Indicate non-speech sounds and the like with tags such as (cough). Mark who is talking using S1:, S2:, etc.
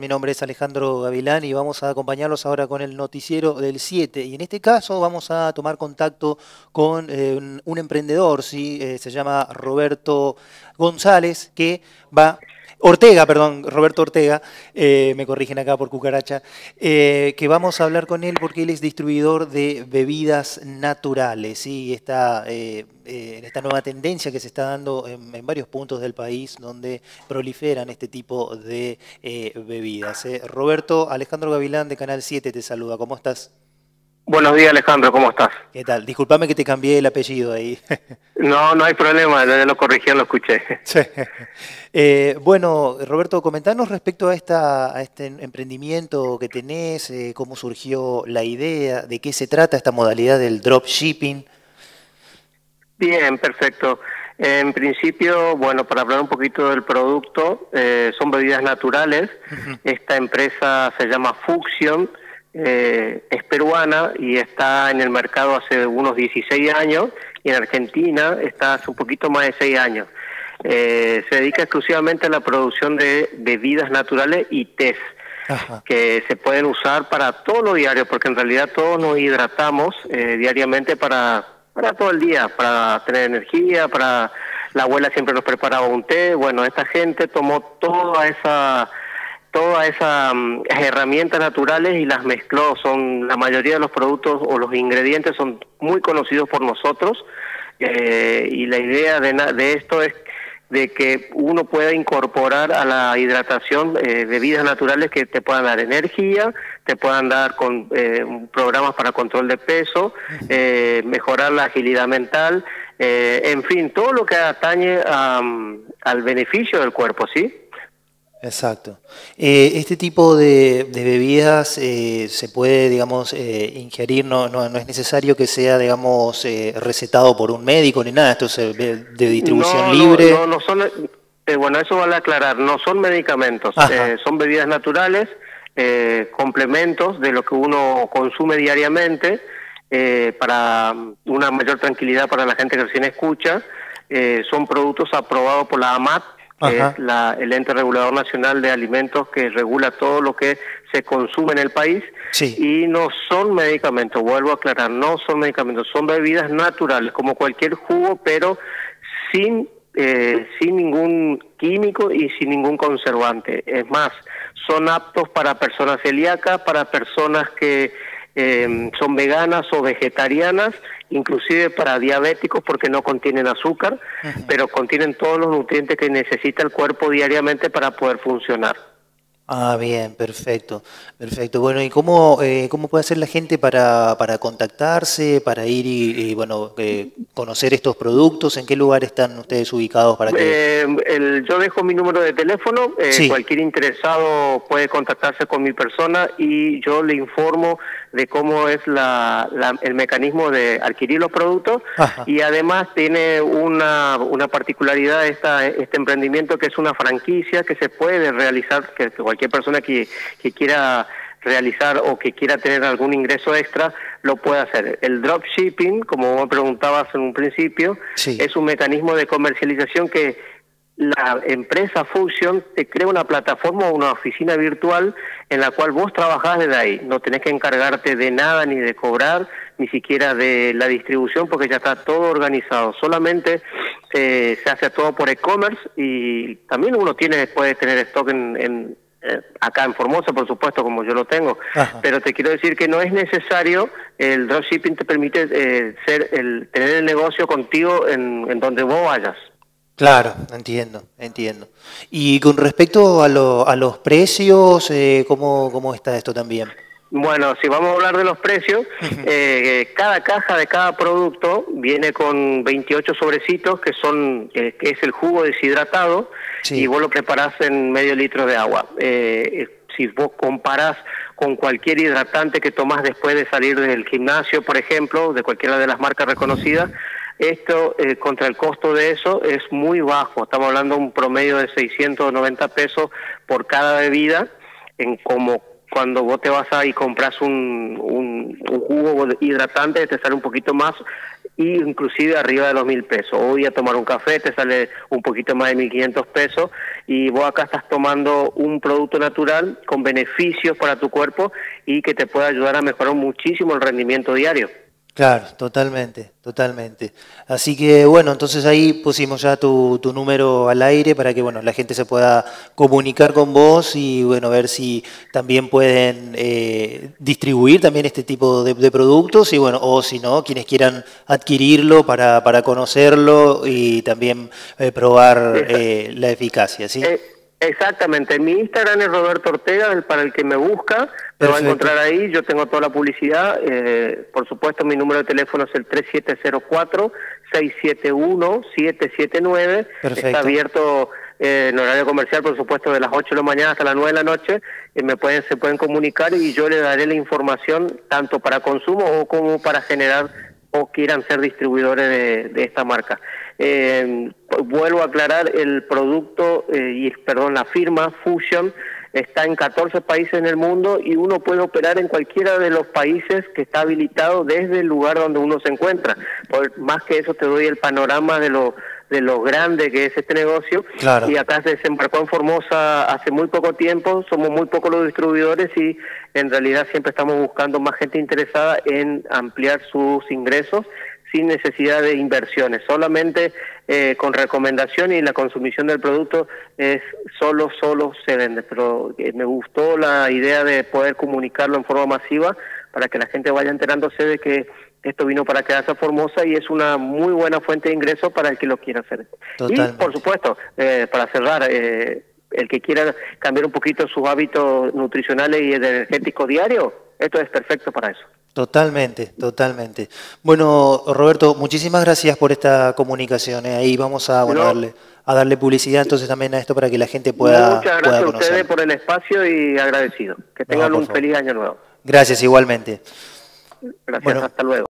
S1: Mi nombre es Alejandro Gavilán y vamos a acompañarlos ahora con el noticiero del 7. Y en este caso vamos a tomar contacto con eh, un, emprendedor, ¿sí? Eh, se llama Roberto González, que va Ortega, perdón, Roberto Ortega, eh, me corrigen acá por cucaracha, eh, que vamos a hablar con él porque él es distribuidor de bebidas naturales, ¿sí? Está eh, en esta nueva tendencia que se está dando en, varios puntos del país donde proliferan este tipo de bebidas. Roberto, Alejandro Gavilán de Canal 7 te saluda, ¿cómo estás?
S2: Buenos días, Alejandro, ¿cómo estás?
S1: ¿Qué tal? Disculpame que te cambié el apellido ahí. (laughs)
S2: no, no hay problema, lo corrigí, lo escuché. (laughs)
S1: Eh, bueno, Roberto, comentanos respecto a, esta, a este emprendimiento que tenés, eh, cómo surgió la idea, de qué se trata esta modalidad del dropshipping.
S2: Bien, perfecto. En principio, bueno, para hablar un poquito del producto, eh, son bebidas naturales. Esta empresa se llama Fuxion eh, es peruana y está en el mercado hace unos 16 años y en Argentina está hace un poquito más de 6 años. Eh, se dedica exclusivamente a la producción de bebidas naturales y test que se pueden usar para todo lo diario, porque en realidad todos nos hidratamos eh, diariamente para, para todo el día, para tener energía, para la abuela siempre nos preparaba un té. Bueno, esta gente tomó toda esa todas esas mm, herramientas naturales y las mezcló. Son la mayoría de los productos o los ingredientes son muy conocidos por nosotros eh, y la idea de, de, esto es de que uno pueda incorporar a la hidratación eh, bebidas naturales que te puedan dar energía, te puedan dar con eh, programas para control de peso, eh, mejorar la agilidad mental, en fin, todo lo que atañe al beneficio del cuerpo, ¿sí?
S1: Exacto. Eh, este tipo de, bebidas eh, se puede, digamos, eh, ingerir, no, no, es necesario que sea, digamos, recetado por un médico ni nada, esto es de, distribución libre.
S2: No, no, son, bueno, eso vale aclarar, no son medicamentos, son bebidas naturales, complementos de lo que uno consume diariamente para una mayor tranquilidad para la gente que recién escucha. son productos aprobados por la AMAT, que es la, el ente regulador nacional de alimentos que regula todo lo que se consume en el país. Y no son medicamentos, vuelvo a aclarar, no son medicamentos, son bebidas naturales, como cualquier jugo, pero sin, eh, sin ningún químico y sin ningún conservante. Es más, son aptos para personas celíacas, para personas que eh, son veganas o vegetarianas inclusive para diabéticos porque no contienen azúcar, pero contienen todos los nutrientes que necesita el cuerpo diariamente para poder funcionar.
S1: Ah, bien, perfecto, perfecto. Bueno, ¿y cómo, eh, cómo puede hacer la gente para, para contactarse, para ir y, bueno, eh, conocer estos productos? ¿En qué lugar están ustedes ubicados para
S2: que...? Eh, yo dejo mi número de teléfono, cualquier interesado puede contactarse con mi persona y yo le informo de cómo es la, el mecanismo de adquirir los productos y además tiene una, una particularidad esta, este emprendimiento que es una franquicia que se puede realizar, que, cualquier persona que, que quiera realizar o que quiera tener algún ingreso extra, lo puede hacer. El dropshipping, como me preguntabas en un principio, es un mecanismo de comercialización que la empresa Fusion te crea una plataforma o una oficina virtual en la cual vos trabajás desde ahí. No tenés que encargarte de nada, ni de cobrar, ni siquiera de la distribución, porque ya está todo organizado. Solamente eh, se hace todo por e-commerce y también uno tiene puede tener stock en, eh, acá en Formosa, por supuesto, como yo lo tengo. Pero te quiero decir que no es necesario, el dropshipping te permite eh, ser el, tener el negocio contigo en, en donde vos vayas.
S1: Claro, entiendo, entiendo. Y con respecto a, a los precios, eh, ¿cómo, ¿cómo está esto también?
S2: Bueno, si vamos a hablar de los precios, eh, cada caja de cada producto viene con 28 sobrecitos que son eh, que es el jugo deshidratado y vos lo preparás en medio litro de agua. si vos comparás con cualquier hidratante que tomás después de salir del gimnasio, por ejemplo, de cualquiera de las marcas reconocidas, esto, eh, contra el costo de eso, es muy bajo. Estamos hablando de un promedio de 690 pesos por cada bebida, en como cuando vos te vas a y compras un, un, jugo hidratante, te sale un poquito más y inclusive arriba de los mil pesos. Hoy a tomar un café te sale un poquito más de mil quinientos pesos y vos acá estás tomando un producto natural con beneficios para tu cuerpo y que te puede ayudar a mejorar muchísimo el rendimiento diario.
S1: Claro, totalmente, totalmente. Así que bueno, entonces ahí pusimos ya tu, tu, número al aire para que bueno la gente se pueda comunicar con vos y bueno ver si también pueden eh, distribuir también este tipo de, productos y bueno o si no quienes quieran adquirirlo para, para conocerlo y también eh, probar eh, la eficacia, ¿sí?
S2: Exactamente, mi Instagram es Roberto Ortega, para el que me busca, me va a encontrar ahí, yo tengo toda la publicidad, eh, por supuesto mi número de teléfono es el 3704-671-779, está abierto eh, en horario comercial, por supuesto, de las 8 de la mañana hasta las 9 de la noche, eh, me pueden, se pueden comunicar y yo le daré la información tanto para consumo o como para generar o quieran ser distribuidores de, esta marca. Eh, vuelvo a aclarar, el producto, eh, y perdón, la firma Fusion está en 14 países en el mundo y uno puede operar en cualquiera de los países que está habilitado desde el lugar donde uno se encuentra. Por, más que eso te doy el panorama de lo de lo grande que es este negocio. Y acá se desembarcó en Formosa hace muy poco tiempo, somos muy pocos los distribuidores y en realidad siempre estamos buscando más gente interesada en ampliar sus ingresos sin necesidad de inversiones, solamente eh, con recomendación y la consumición del producto es solo, solo se vende. Pero eh, me gustó la idea de poder comunicarlo en forma masiva para que la gente vaya enterándose de que esto vino para quedarse a Formosa y es una muy buena fuente de ingreso para el que lo quiera hacer. Y por supuesto, eh, para cerrar, eh, el que quiera cambiar un poquito sus hábitos nutricionales y energéticos diarios, esto es perfecto para eso.
S1: Totalmente, totalmente. Bueno, Roberto, muchísimas gracias por esta comunicación. ¿eh? Ahí vamos a darle a darle publicidad entonces también a esto para que la gente pueda
S2: Muchas gracias a ustedes por el espacio y agradecido. Que tengan un feliz año nuevo.
S1: Gracias igualmente.
S2: Gracias, hasta luego.